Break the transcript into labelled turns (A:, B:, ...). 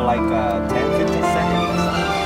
A: for like uh, 10, 15 seconds